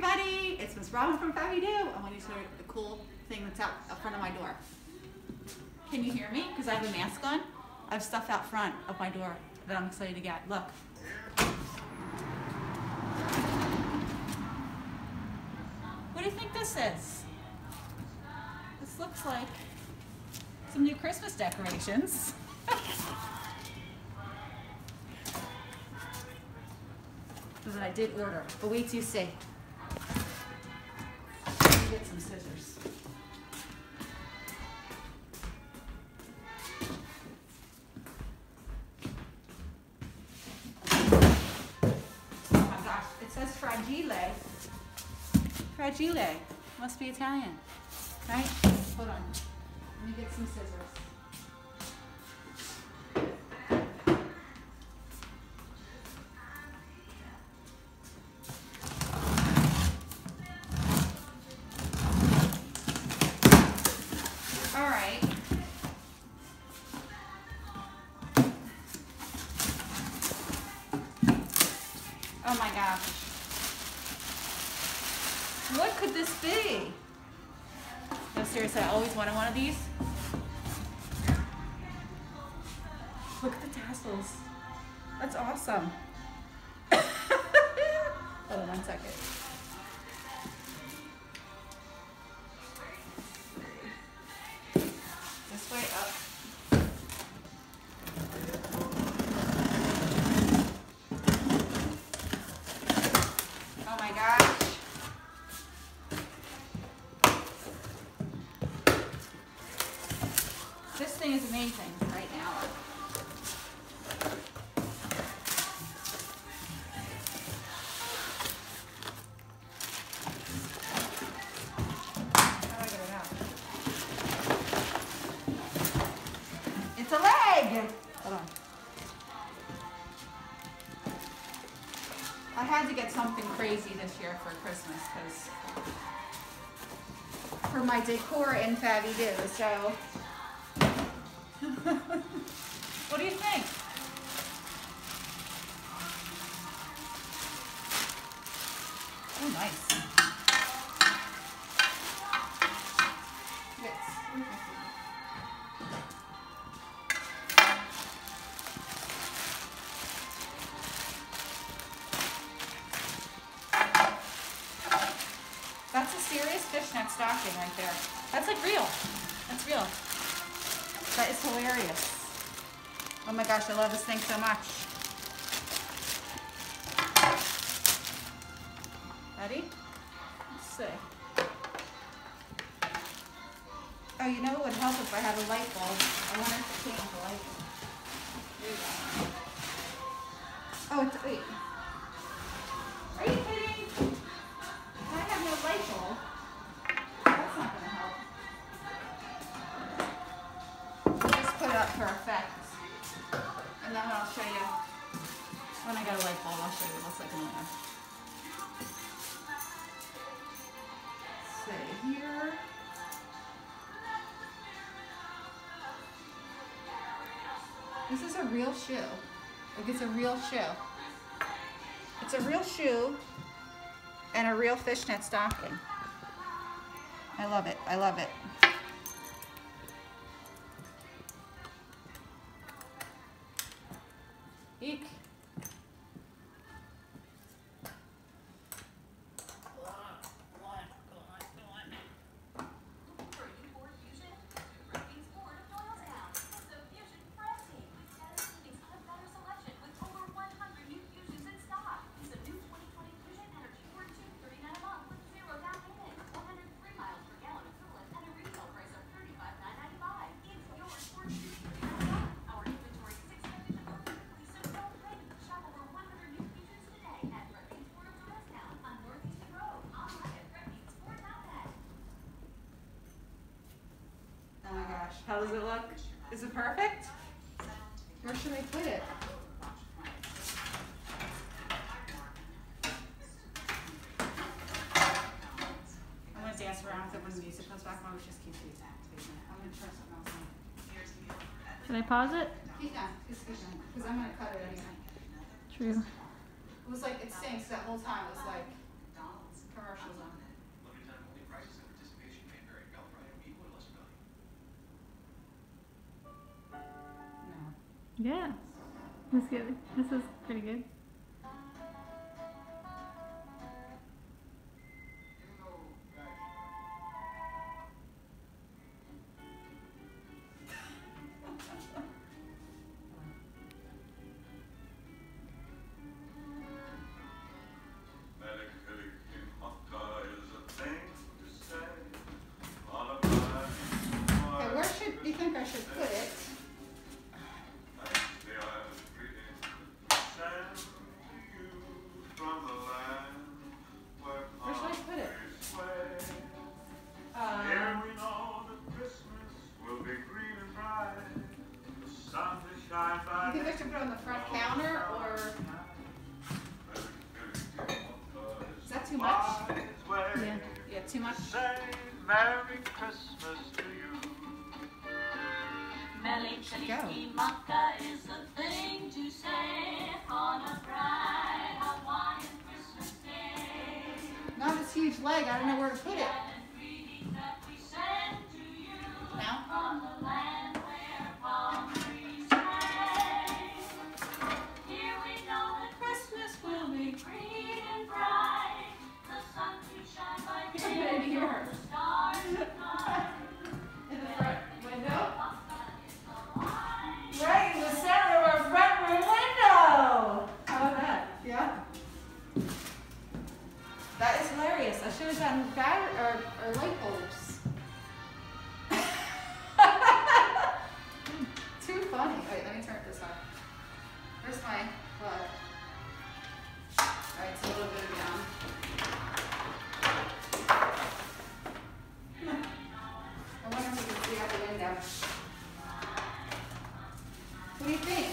everybody. It's Miss Robin from Fabby Do. I want you to show the cool thing that's out, out front of my door. Can you hear me? Because I have a mask on. I have stuff out front of my door that I'm excited to get. Look. What do you think this is? This looks like some new Christmas decorations. that I did order, but wait till you see. Get some scissors. Oh my gosh, it says fragile. Fragile. Must be Italian, right? Hold on. Let me get some scissors. Oh my gosh. What could this be? No, seriously, I always wanted one of these. Look at the tassels. That's awesome. Hold on one second. This thing is amazing right now. How do I get it out? It's a leg! Hold on. I had to get something crazy this year for Christmas because for my decor in Fabby Do. So, what do you think? Oh, nice. That's a serious fishnet stocking right there. That's like real. That's real. That is hilarious. Oh my gosh, I love this thing so much. Ready? Let's see. Oh, you know what would help if I had a light bulb? I if I change the light bulb. Oh, it's, wait. I'll show you here. This is a real shoe. Like it's a real shoe. It's a real shoe and a real fishnet stocking. I love it. I love it. Eek. How does it look? Is it perfect? Where should I put it? I'm gonna dance around with it when the music comes back on, which just keeps these facing it. I'm gonna try something else on. Should I pause it? Keep going, just keep going, because I'm gonna cut it anyway. True. It was like, it stinks that whole time, it was like Yeah. This is good. This is pretty good. Too much? Yeah. Yeah, too much. Say Merry Christmas to you. Mele Kalikimaka is the thing to say on a bright Hawaiian Christmas day. Not this huge leg. I don't know where to put it. And greetings that we send to you Now? Should have batter or, or light bulbs. Too funny. Wait, let me turn this on. Where's my plug? Alright, it's a little bit down. I wonder if you can see out the window. What do you think?